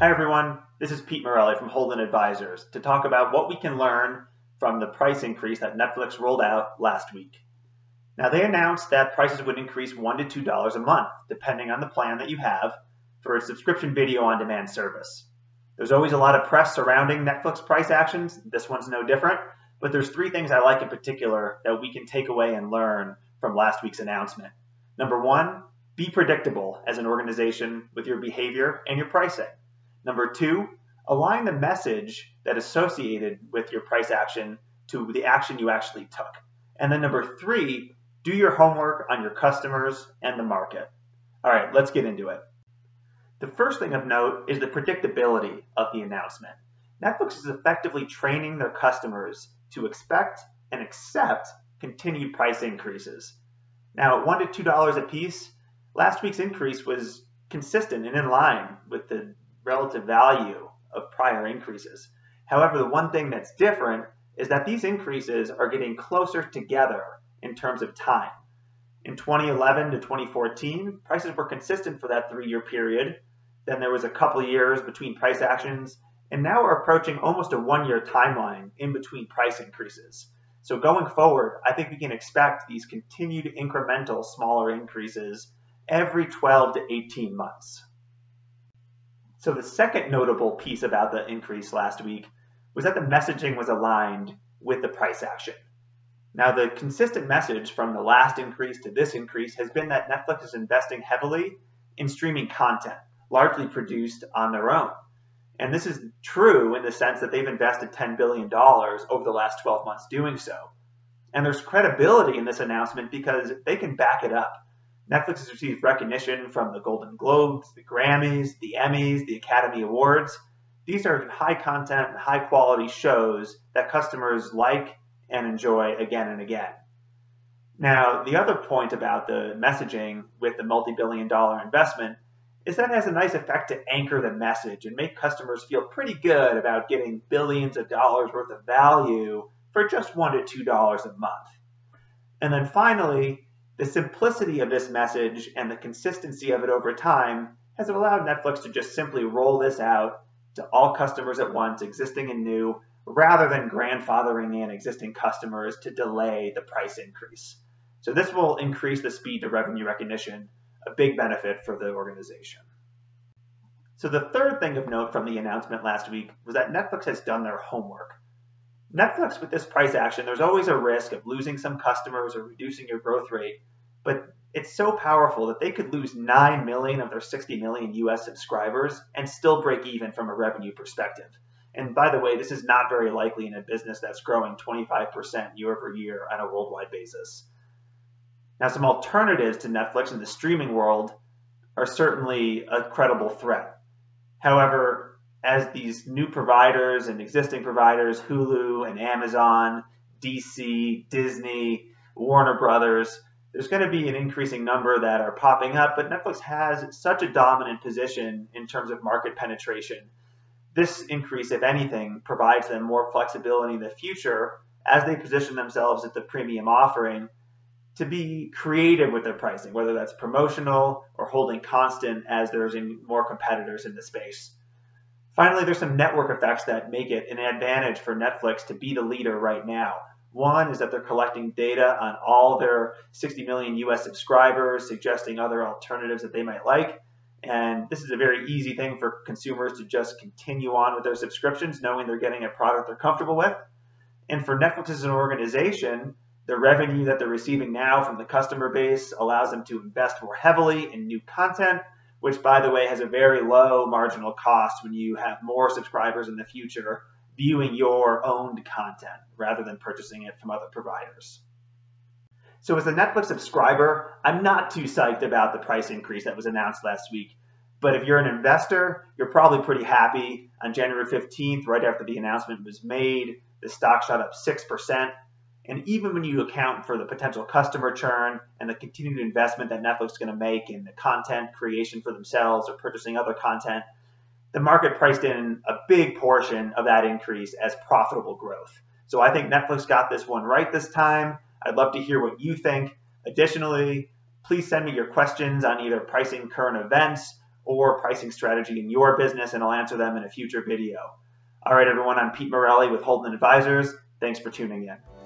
Hi everyone, this is Pete Morelli from Holden Advisors to talk about what we can learn from the price increase that Netflix rolled out last week. Now they announced that prices would increase $1 to $2 a month, depending on the plan that you have, for a subscription video on demand service. There's always a lot of press surrounding Netflix price actions. This one's no different, but there's three things I like in particular that we can take away and learn from last week's announcement. Number one, be predictable as an organization with your behavior and your pricing. Number two, align the message that associated with your price action to the action you actually took. And then number three, do your homework on your customers and the market. All right, let's get into it. The first thing of note is the predictability of the announcement. Netflix is effectively training their customers to expect and accept continued price increases. Now, at $1 to $2 a piece, last week's increase was consistent and in line with the relative value of prior increases. However, the one thing that's different is that these increases are getting closer together in terms of time. In 2011 to 2014, prices were consistent for that three year period. Then there was a couple years between price actions, and now we're approaching almost a one year timeline in between price increases. So going forward, I think we can expect these continued incremental smaller increases every 12 to 18 months. So the second notable piece about the increase last week was that the messaging was aligned with the price action. Now, the consistent message from the last increase to this increase has been that Netflix is investing heavily in streaming content, largely produced on their own. And this is true in the sense that they've invested $10 billion over the last 12 months doing so. And there's credibility in this announcement because they can back it up. Netflix has received recognition from the Golden Globes, the Grammys, the Emmys, the Academy Awards. These are high content, high quality shows that customers like and enjoy again and again. Now, the other point about the messaging with the multi billion dollar investment is that it has a nice effect to anchor the message and make customers feel pretty good about getting billions of dollars worth of value for just one to two dollars a month. And then finally, the simplicity of this message and the consistency of it over time has allowed Netflix to just simply roll this out to all customers at once, existing and new, rather than grandfathering in existing customers to delay the price increase. So this will increase the speed to revenue recognition, a big benefit for the organization. So the third thing of note from the announcement last week was that Netflix has done their homework. Netflix, with this price action, there's always a risk of losing some customers or reducing your growth rate, but it's so powerful that they could lose 9 million of their 60 million US subscribers and still break even from a revenue perspective. And by the way, this is not very likely in a business that's growing 25% year over year on a worldwide basis. Now, some alternatives to Netflix in the streaming world are certainly a credible threat. However, as these new providers and existing providers, Hulu and Amazon, DC, Disney, Warner Brothers, there's going to be an increasing number that are popping up, but Netflix has such a dominant position in terms of market penetration. This increase, if anything, provides them more flexibility in the future as they position themselves at the premium offering to be creative with their pricing, whether that's promotional or holding constant as there's more competitors in the space. Finally, there's some network effects that make it an advantage for Netflix to be the leader right now. One is that they're collecting data on all their 60 million US subscribers, suggesting other alternatives that they might like. And this is a very easy thing for consumers to just continue on with their subscriptions, knowing they're getting a product they're comfortable with. And for Netflix as an organization, the revenue that they're receiving now from the customer base allows them to invest more heavily in new content which by the way has a very low marginal cost when you have more subscribers in the future viewing your owned content rather than purchasing it from other providers. So as a Netflix subscriber, I'm not too psyched about the price increase that was announced last week. But if you're an investor, you're probably pretty happy. On January 15th, right after the announcement was made, the stock shot up 6%. And even when you account for the potential customer churn and the continued investment that Netflix is going to make in the content creation for themselves or purchasing other content, the market priced in a big portion of that increase as profitable growth. So I think Netflix got this one right this time. I'd love to hear what you think. Additionally, please send me your questions on either pricing current events or pricing strategy in your business, and I'll answer them in a future video. All right, everyone, I'm Pete Morelli with Holden Advisors. Thanks for tuning in.